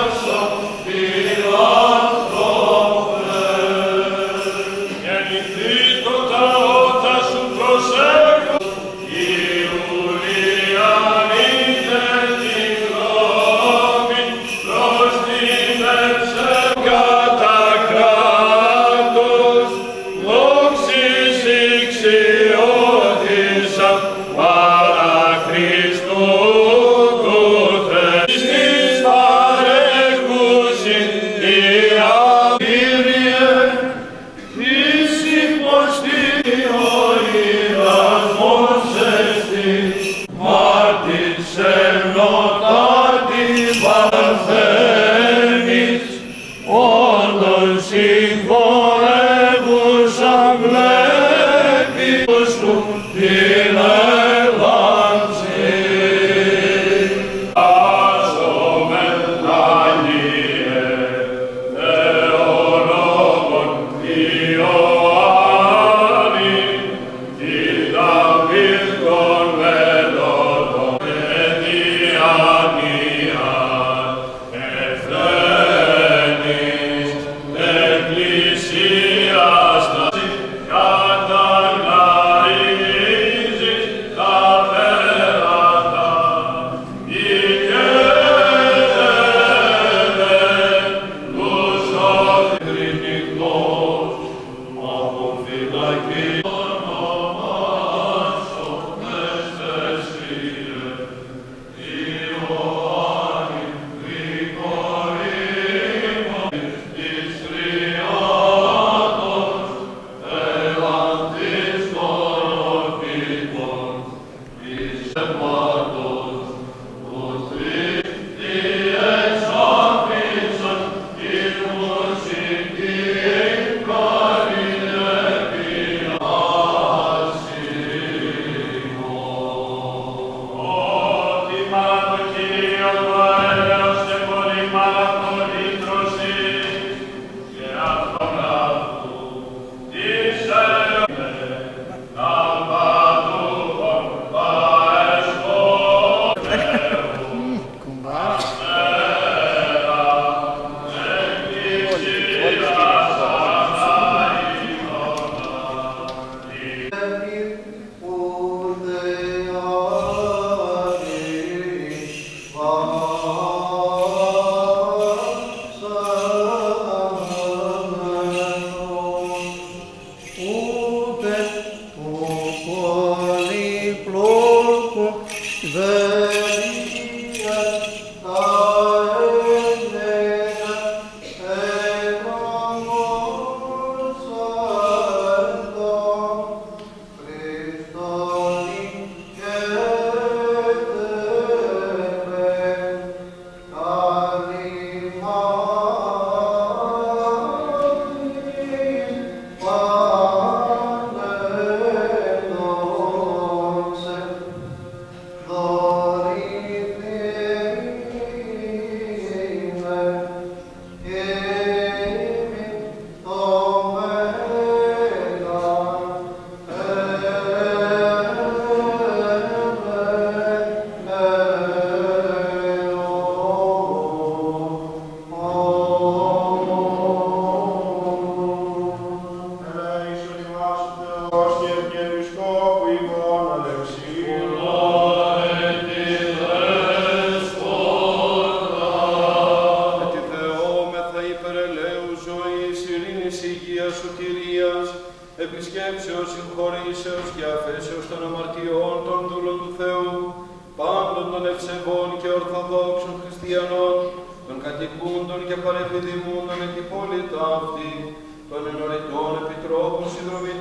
Хорошо. επισκέψεως, συγχωρήσεως και αφέσεως των αμαρτιών των δούλων του Θεού, πάντων των ευσεβών και ορθοδόξων χριστιανών, των κατοικούντων και παρεπιδημούντων εκυπόλητα αυτή, των ενωρετών επιτρόπων συνδρομητών,